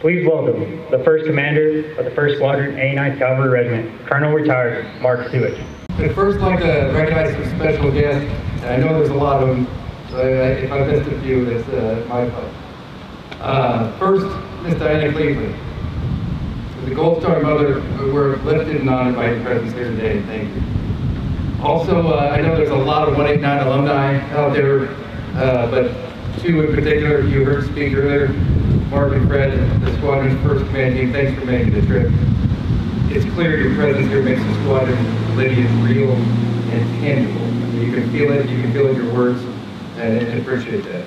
Please welcome the first commander of the 1st Squadron 89th Cavalry Regiment, Colonel Retired Mark Stewart. I'd first like to recognize some special guests. I know there's a lot of them, so if I missed a few, that's uh, my fault. Uh, First, Miss Diana Cleveland. The Gold Star Mother, we're lifted and honored by your presence here today. Thank you. Also, uh, I know there's a lot of 189 alumni out there, uh, but two in particular, you heard speak earlier, Mark and Fred, the squadron's first command team, thanks for making the trip. It's clear your presence here makes the squadron Lydia's real and tangible. You can feel it, you can feel it in your words, and I appreciate that.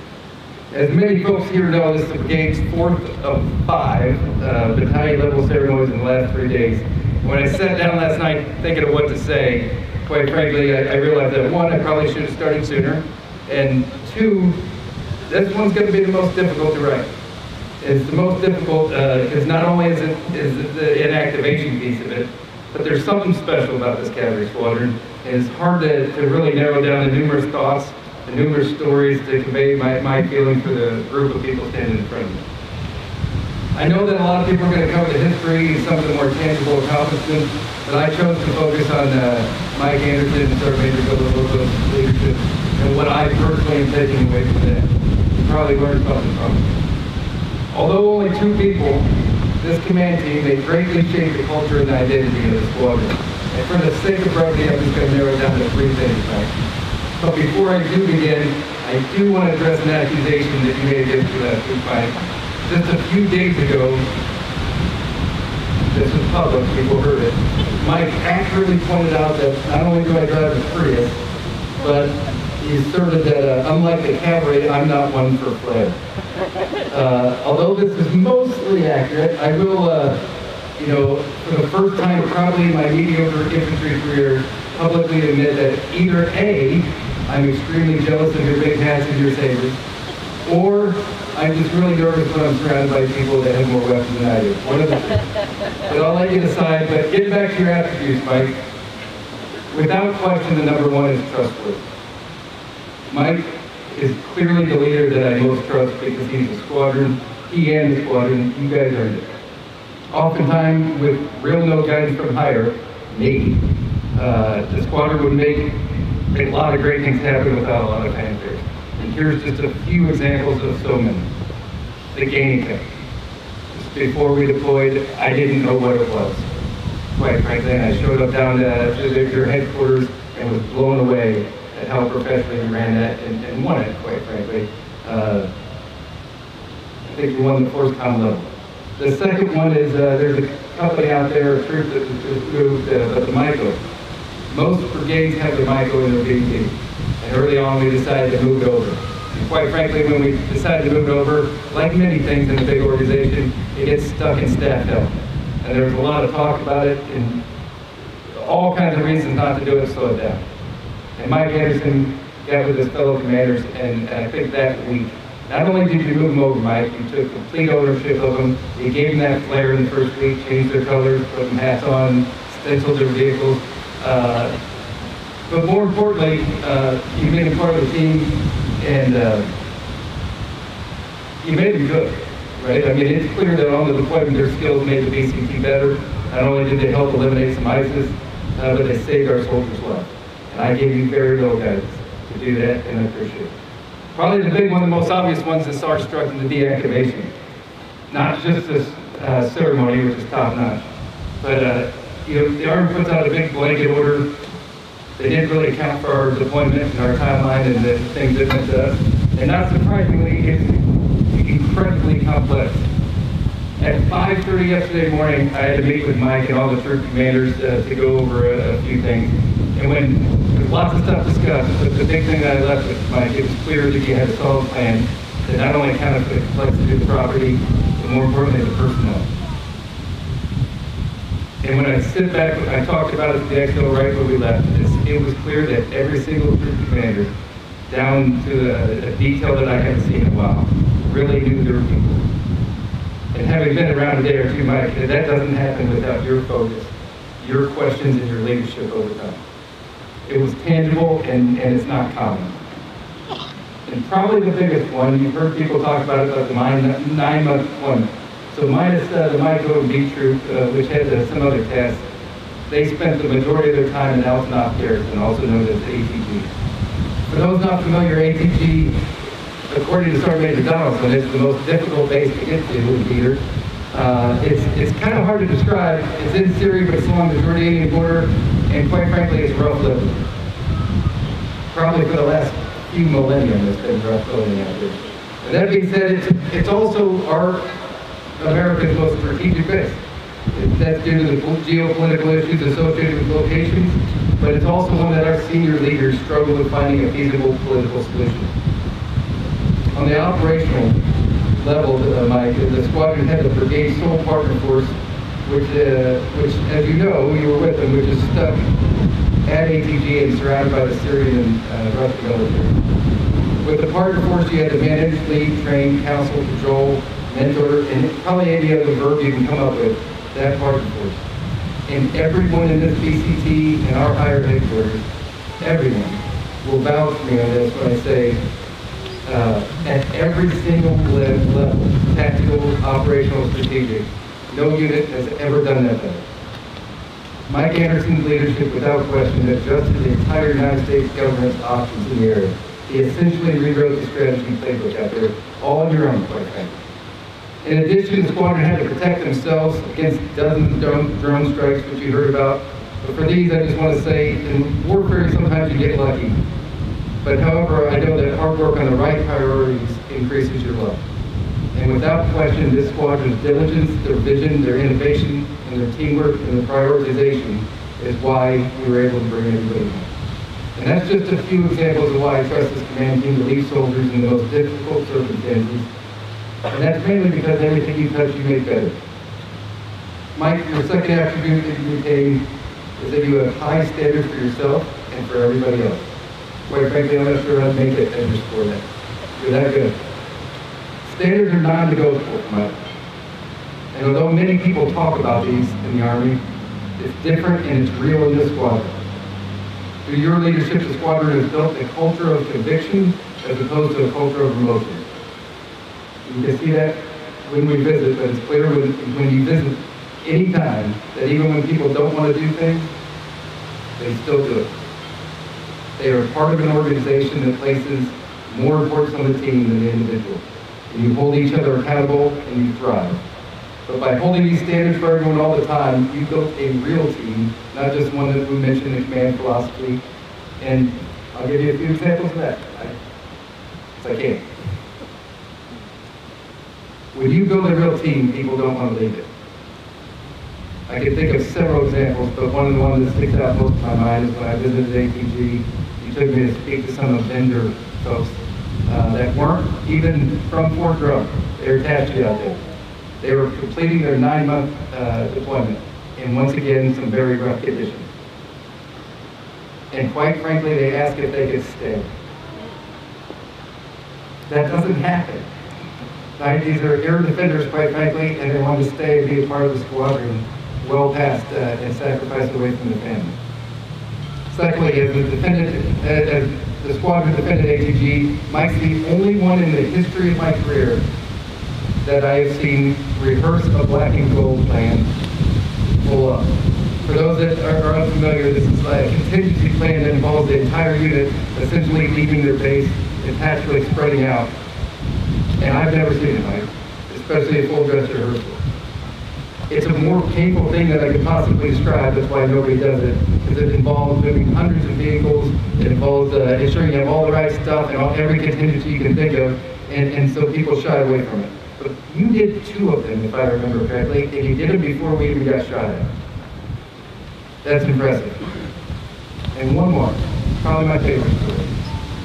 As many folks here know, this is the fourth of five uh, battalion level ceremonies in the last three days. When I sat down last night thinking of what to say, quite frankly, I, I realized that one, I probably should have started sooner, and two, this one's going to be the most difficult to write. It's the most difficult because not only is it is it the inactivation piece of it, but there's something special about this cavalry squadron. And it's hard to, to really narrow down the numerous thoughts, the numerous stories to convey my, my feeling for the group of people standing in front of me. I know that a lot of people are going to cover the history and some of the more tangible accomplishments, but I chose to focus on uh, Mike Anderson and Sergeant Major Bill leadership and what I personally am taking away from that. You probably learned something from it. Although only two people, this command team, they greatly shaped the culture and the identity of the squadron. And for the sake of brevity, I'm just going to narrow down to three things tonight. But before I do begin, I do want to address an accusation that you made against last week, Mike. Just a few days ago, this was public, people heard it. Mike accurately pointed out that not only do I drive a Prius, but he asserted that uh, unlike the cavalry, I'm not one for flair. Uh, although this is mostly accurate, I will, uh, you know, for the first time probably in my mediocre infantry career, publicly admit that either A, I'm extremely jealous of your big passenger sabers, or I'm just really nervous when I'm surrounded by people that have more weapons than I do. One of the. But I'll let you decide. But getting back to your attributes, Mike, without question, the number one is trustworthy. Mike is clearly the leader that I most trust because he's a squadron. He and the squadron, you guys are it. Oftentimes, with real no guidance from higher, me, uh, the squadron would make a lot of great things happen without a lot of fanfare. And here's just a few examples of so many. The gaining thing. Before we deployed, I didn't know what it was. Quite frankly, I showed up down to, to the- headquarters and was blown away how professionally you ran that and, and won it, quite frankly. Uh, I think we won the first com level. The second one is, uh, there's a company out there, a troop that moved, uh, the MICO. Most brigades have the MICO in their BD. And early on, we decided to move it over. And quite frankly, when we decided to move it over, like many things in a big organization, it gets stuck in staff health. And there was a lot of talk about it and all kinds of reasons not to do it, slow it down. And Mike Anderson got with his fellow commanders, and and I think that week, not only did you move them over, Mike, you took complete ownership of them, you gave them that flair in the first week, changed their colors, put them hats on, stenciled their vehicles. Uh, But more importantly, uh, you made them part of the team, and uh, you made them good, right? I mean, it's clear that on the deployment, their skills made the BCT better. Not only did they help eliminate some ISIS, uh, but they saved our soldiers' lives. I gave you very little guidance to do that, and I appreciate it. Probably the big one, the most obvious ones is the SAR struck and the deactivation. Not just this uh, ceremony, which is top notch, but uh, you know, the Army puts out a big blanket order. They didn't really account for our deployment and our timeline and the things that went us. And not surprisingly, it's incredibly complex. At 5:30 yesterday morning, I had to meet with Mike and all the troop commanders uh, to go over a, a few things. And when lots of stuff discussed, but the big thing that I left with Mike, it was clear that you had a solid plan that not only accounted for the complexity of the property, but more importantly, the personnel. And when I sit back, I talked about it the Expo right where we left, it was clear that every single troop commander, down to a, a detail that I hadn't seen in a while, really knew their people. And having been around a day or two, Mike, that doesn't happen without your focus, your questions, and your leadership over time. It was tangible and, and it's not common. And probably the biggest one, you've heard people talk about it, about the nine, nine-month deployment. So minus uh, the MICO and B Troop, uh, which had uh, some other tasks, they spent the majority of their time in Al-Tanf Garrison, also known as ATG. For those not familiar, ATG, according to Sergeant Major Donaldson, is the most difficult base to get to in Peter. Uh, it's it's kind of hard to describe. It's in Syria, but it's along the Jordanian border, and quite frankly, it's rough living. Probably for the last few millennia, it's been rough living out there. And that being said, it's, it's also our America's most strategic base. It- That's due to the geopolitical issues associated with locations, but it's also one that our senior leaders struggle with finding a feasible political solution. On the operational level, uh, Mike, the squadron had the brigade sole partner force, which, uh, which, as you know, you were with them, which is stuck at ATG and surrounded by the Syrian uh, Russian military. With the partner force, you had to manage, lead, train, counsel, control, mentor, and probably any other verb you can come up with, that partner force. And everyone in this BCT and our higher headquarters, everyone will vouch me on this when I say, uh, at every single level, tactical, operational, strategic, no unit has ever done that better. Mike Anderson's leadership, without question, adjusted the entire United States government's options in the area. He essentially rewrote the strategy playbook out there, all your own, quite frankly. In addition, the squadron had to protect themselves against dozens of drone strikes, which you heard about. But for these, I just want to say, in warfare, sometimes you get lucky. But however, I know that hard work on the right priorities increases your love. And without question, this squadron's diligence, their vision, their innovation, and their teamwork and their prioritization is why we were able to bring everybody home. And that's just a few examples of why I trust this command team to lead soldiers in the most difficult circumstances. And that's mainly because everything you touch, you make better. Mike, your second attribute that you retain is that you have high standards for yourself and for everybody else. Quite frankly, I'm not sure to make it underscore that. You're that good. Standards are non-negotiable. And although many people talk about these in the Army, it's different and it's real in this squadron. Through your leadership, the squadron has built a culture of conviction as opposed to a culture of emotion. You can see that when we visit, but it's clear when, when you visit anytime that even when people don't want to do things, they still do it. They are part of an organization that places more importance on the team than the individual. And you hold each other accountable and you thrive. But by holding these standards for everyone all the time, you built a real team, not just one that we mentioned in command philosophy. And I'll give you a few examples of that. If I can. When you build a real team, people don't want to leave it. I can think of several examples, but one of the ones that sticks out most in my mind is when I visited ATG. Took me to speak to some of vendor folks uh, that weren't even from Fort Drum. They were attached to out there. They were completing their nine-month uh, deployment, and once again, some very rough conditions. And quite frankly, they asked if they could stay. That doesn't happen. Right, These are air defenders, quite frankly, and they want to stay and be a part of the squadron well past uh, and sacrifice away from the family. Secondly, as the defendant, as as the squadron defended ATG, the only one in the history of my career that I have seen rehearse a black and gold plan full up. For those that are unfamiliar, this is a contingency plan that involves the entire unit essentially leaving their base and tactically spreading out. And I've never seen it, Mike, especially a full dress rehearsal. It's a more painful thing than I could possibly describe, that's why nobody does it, because it involves moving hundreds of vehicles, it involves uh, ensuring you have all the right stuff and all, every contingency you can think of, and, and so people shy away from it. But you did two of them, if I remember correctly, and you did them before we even got shot at. That's impressive. And one more, probably my favorite story,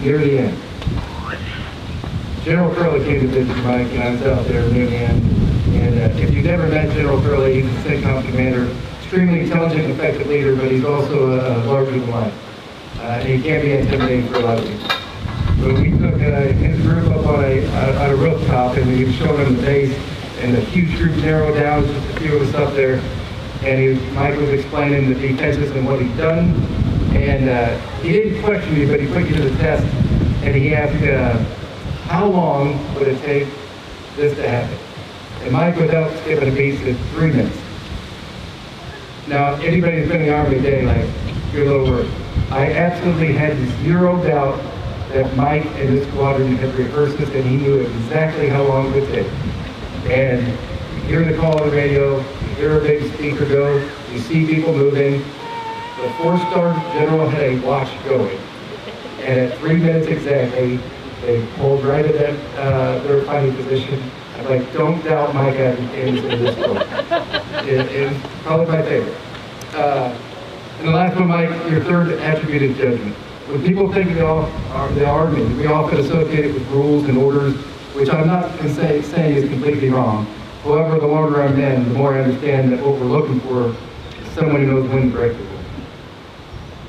near the end. General Kurilla came to visit Mike, and I was out there near the end. Uh, if you've never met General Kurilla, he's a CENTCOM commander, extremely intelligent effective leader, but he's also a, a larger than life. Uh, and he can be intimidating for a lot of people. But we took uh, his group up on a, on a rooftop, and we showed him the base, and the huge group narrowed down, just a few of us up there. And he, was- Mike was explaining the defenses and what he'd done. And uh, he didn't question me, but he put you to the test, and he asked, uh, how long would it take this to happen? And Mike, without skipping a beat, three minutes. Now, anybody who's been in the Army today, day, like, your little word. I absolutely had zero doubt that Mike and his squadron had rehearsed this and he knew exactly how long it would take. And you hear the call on the radio, you hear a big speaker go, you see people moving. The four-star general had a watch going. And at three minutes exactly, they pulled right at that, uh, their fighting position. Like, don't doubt Mike Adams in this book. It is probably my favorite. Uh, and the last one, Mike, your third attribute is judgment. When people think of the, Army, we often associate it with rules and orders, which I'm not gonna say, saying is completely wrong. However, the longer I'm in, the more I understand that what we're looking for is someone who knows when to break the rules.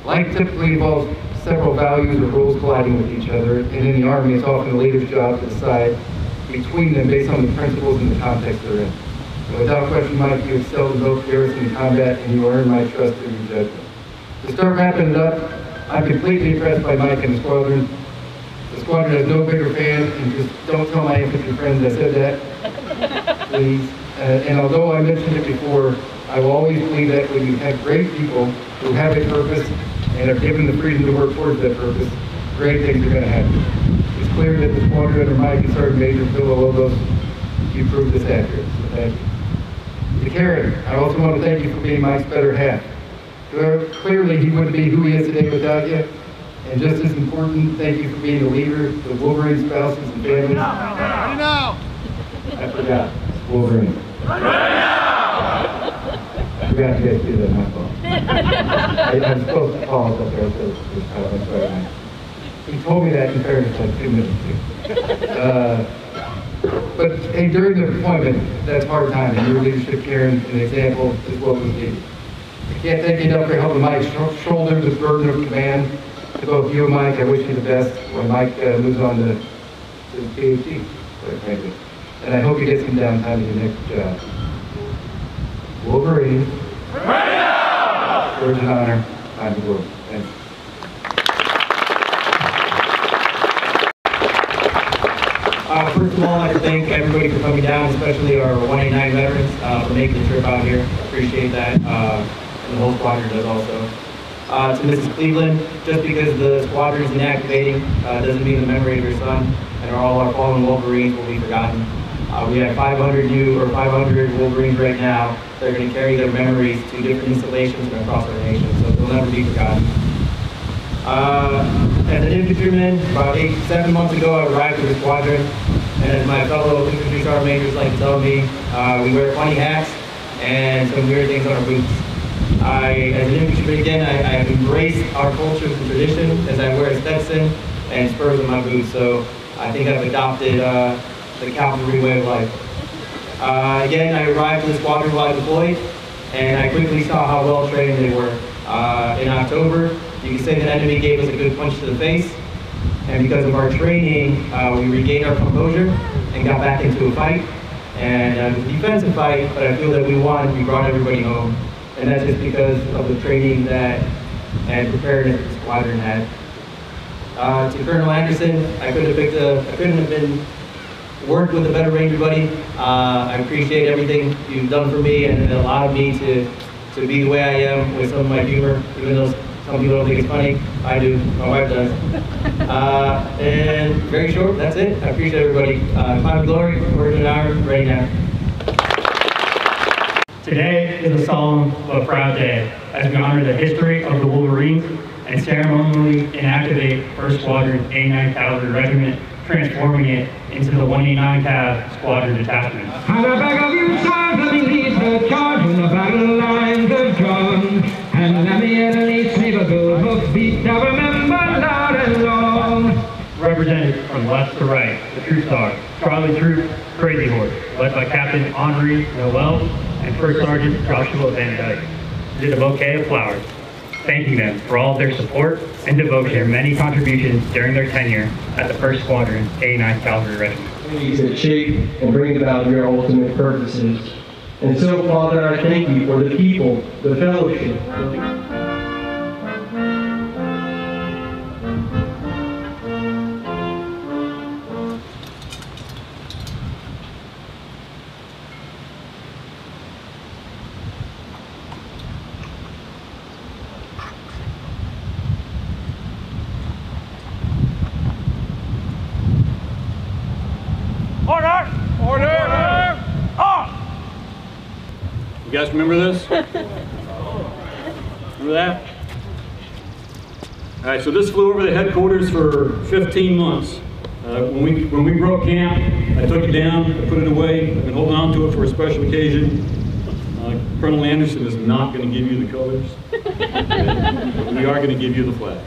Life typically involves several values or rules colliding with each other, and in the Army, it's often the leader's job to decide between them based on the principles and the context they're in. And without question, Mike, you excelled in both garrison and combat, and you earned my trust through your judgment. To start wrapping it up, I'm completely impressed by Mike and the squadron. The squadron has no bigger fan, and just don't tell my infantry friends I said that, please. Uh, and although I mentioned it before, I will always believe that when you have great people who have a purpose and are given the freedom to work towards that purpose, great things are going to happen. Clear that the Mike and Sergeant Major Phil Lobos, you proved this accurate. So thank you. To Karen, I also want to thank you for being Mike's better half. Clearly, he wouldn't be who he is today without you. And just as important, thank you for being the leader of the Wolverine spouses and families. I forgot, Wolverine. I forgot you guys do that, my fault. I, I'm supposed to pause up there, so it's kind of, I'm sorry. man. He told me that in fairness like two minutes ago. Uh, But hey, during the deployment, that's hard time, and your leadership, Karen, an example is what was needed. I can't thank you enough for helping Mike shou- shoulder the burden of command. To both you and Mike, I wish you the best when Mike uh, moves on to, to the PhD, quite frankly. And I hope he gets some downtime in your next job. Wolverine. Courage and honor, time to glory. Thanks. Uh, first of all, I'd like to thank everybody for coming down, especially our 189 veterans, uh, for making the trip out here. Appreciate that, uh, and the whole squadron does also. Uh, to Mrs. Cleveland, just because the squadron is inactivating, uh, doesn't mean the memory of your son and all our fallen Wolverines will be forgotten. Uh, we have 500 new, or 500 Wolverines right now that are gonna carry their memories to different installations across our nation, so they'll never be forgotten. As an infantryman, about eight, seven months ago, I arrived to the squadron, and as my fellow infantry sergeant majors like to tell me, uh, we wear funny hats and some weird things on our boots. I, as an infantryman again, I, I embrace our culture and tradition as I wear a Stetson and spurs on my boots, so I think I've adopted, uh, the cavalry way of life. Uh, again, I arrived to the squadron while deployed, and I quickly saw how well trained they were. Uh, in October, you can say the enemy gave us a good punch to the face, and because of our training, uh, we regained our composure and got back into a fight. And uh, it was a defensive fight, but I feel that we won. We brought everybody home, and that's just because of the training that and preparedness the squadron had. Uh, to Colonel Anderson, I couldn't have picked a, I couldn't have been worked with a better Ranger buddy. Uh, I appreciate everything you've done for me and it allowed me to, to be the way I am with some of my humor, even though some people don't think it's funny. I do, my wife does. Uh, and very short, that's it. I appreciate everybody. Uh, Climb Glory, word and hour, ready now. Today is a solemn but proud day as we honor the history of the Wolverines and ceremonially inactivate 1st Squadron A9 Cavalry Regiment, transforming it into the 189 Cav Squadron Detachment. And I beg of you, sir, let me lead the charge when the battle lines have drawn. And let me hear the least from left to right, the troops are Charlie Troop, Crazy Horse, led by Captain Henri Noel and First Sergeant Joshua Van Dyke, did a bouquet of flowers, thanking them for all their support and devotion, their many contributions during their tenure at the 1st Squadron A9 Cavalry Regiment. that shape and bring about your ultimate purposes. And so, Father, I thank you for the people, the fellowship, remember this? Remember that? All right, so this flew over the headquarters for 15 months. Uh, when we when we broke camp, I took it down, I put it away. I've been holding on to it for a special occasion. Uh, Colonel Anderson is not going to give you the colors. we are going to give you the flag.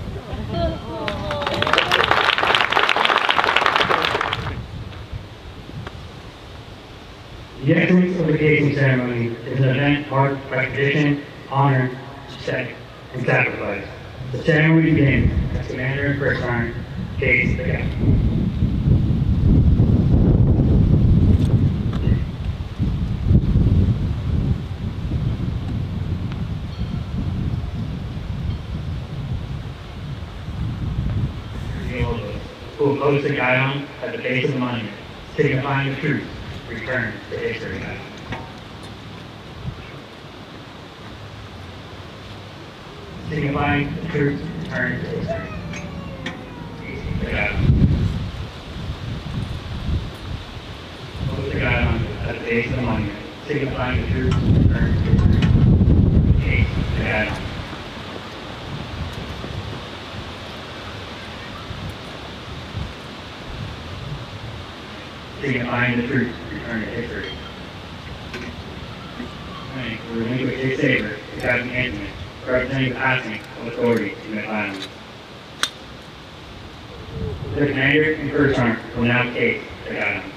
The excellence of the casing ceremony is an event marked by tradition, honor, respect, and sacrifice. The ceremony begins as Commander in First Sergeant Case the captain. Who will post the guidon at the base of the monument, signifying the truth return to history. Signifying the truth, return to history. The on at the base of the monument, signifying the truth, return to history. The signifying the truth, to history. Alright, we're to Dick Saber, Captain Anthony, representing the passing of authority in the guidon. The commander and first sergeant will now case the guidon.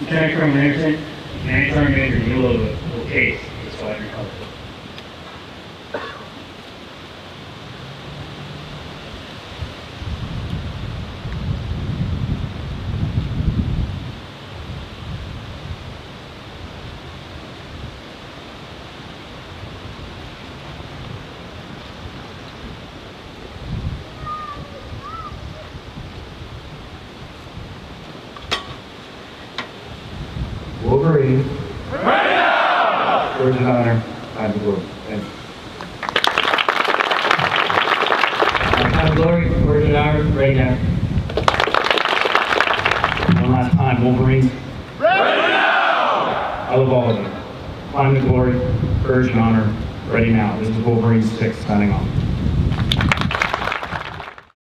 Lieutenant Colonel Anderson, Commanding Sergeant Major Neil Loba will case the squadron colors. Wolverine. Right now! Honor, time to glory. Thank you. Of glory, and honor, right now. One last time, Wolverines. Ready now! I love all of you. Climb to glory, and honor, ready now. This is Wolverine 6 signing off.